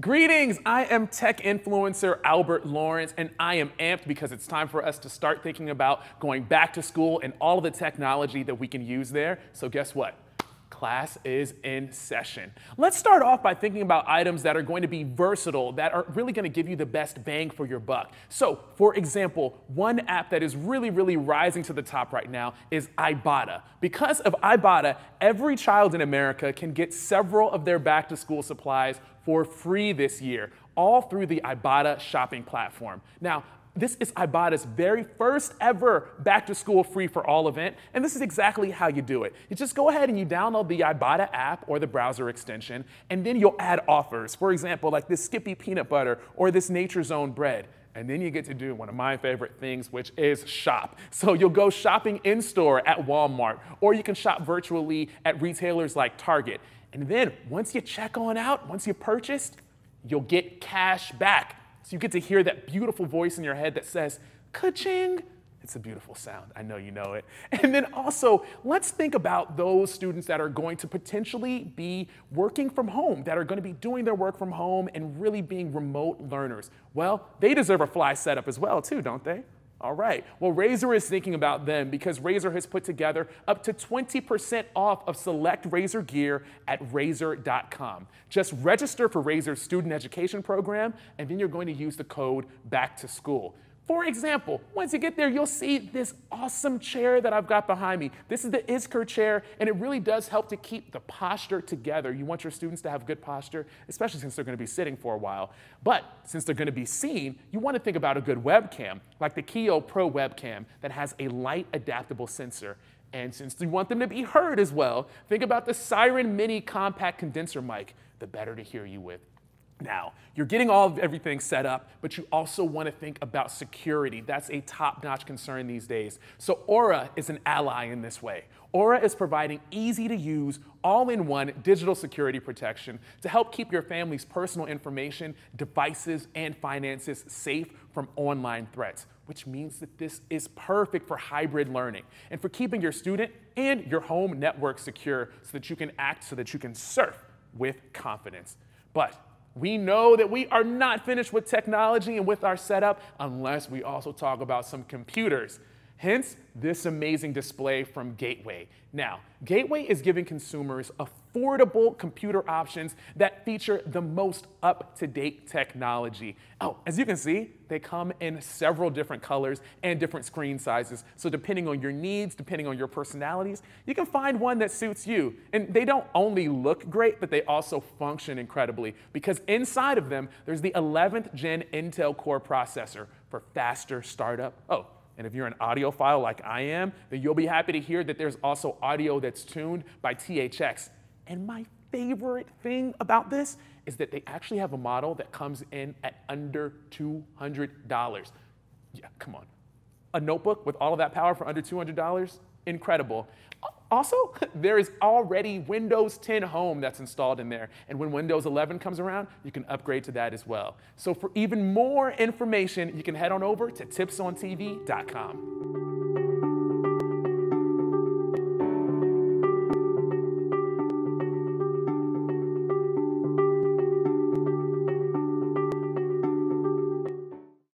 Greetings, I am tech influencer Albert Lawrence, and I am amped because it's time for us to start thinking about going back to school and all of the technology that we can use there. So, guess what? Class is in session. Let's start off by thinking about items that are going to be versatile, that are really going to give you the best bang for your buck. So, for example, one app that is really, really rising to the top right now is Ibotta. Because of Ibotta, every child in America can get several of their back to school supplies for free this year, all through the Ibotta shopping platform. Now, this is Ibotta's very first ever back to school free for all event, and this is exactly how you do it. You just go ahead and you download the Ibotta app or the browser extension, and then you'll add offers. For example, like this Skippy peanut butter or this Nature's Own bread. And then you get to do one of my favorite things, which is shop. So you'll go shopping in store at Walmart, or you can shop virtually at retailers like Target. And then once you check on out, once you purchased, you'll get cash back. So you get to hear that beautiful voice in your head that says, ka-ching. It's a beautiful sound. I know you know it. And then also, let's think about those students that are going to potentially be working from home, that are going to be doing their work from home and really being remote learners. Well, they deserve a fly setup as well, too, don't they? All right. Well, Razer is thinking about them because Razer has put together up to 20% off of select Razer gear at Razer.com. Just register for Razer's student education program, and then you're going to use the code back to school. For example, once you get there, you'll see this awesome chair that I've got behind me. This is the Iskur chair, and it really does help to keep the posture together. You want your students to have good posture, especially since they're going to be sitting for a while. But since they're going to be seen, you want to think about a good webcam, like the Kiyo Pro webcam that has a light adaptable sensor. And since you want them to be heard as well, think about the Seiren Mini compact condenser mic, the better to hear you with. Now, you're getting all of everything set up, but you also want to think about security. That's a top-notch concern these days. So Aura is an ally in this way. Aura is providing easy to use, all-in-one digital security protection to help keep your family's personal information, devices, and finances safe from online threats, which means that this is perfect for hybrid learning and for keeping your student and your home network secure so that you can act so that you can surf with confidence. But we know that we are not finished with technology and with our setup unless we also talk about some computers. Hence, this amazing display from Gateway. Now, Gateway is giving consumers affordable computer options that feature the most up-to-date technology. Oh, as you can see, they come in several different colors and different screen sizes. So depending on your needs, depending on your personalities, you can find one that suits you. And they don't only look great, but they also function incredibly because inside of them, there's the 11th gen Intel Core processor for faster startup. Oh, and if you're an audiophile like I am, then you'll be happy to hear that there's also audio that's tuned by THX. And my favorite thing about this is that they actually have a model that comes in at under $200. Yeah, come on. A notebook with all of that power for under $200? Incredible. Also, there is already Windows 10 Home that's installed in there. And when Windows 11 comes around, you can upgrade to that as well. So for even more information, you can head on over to tipsontv.com.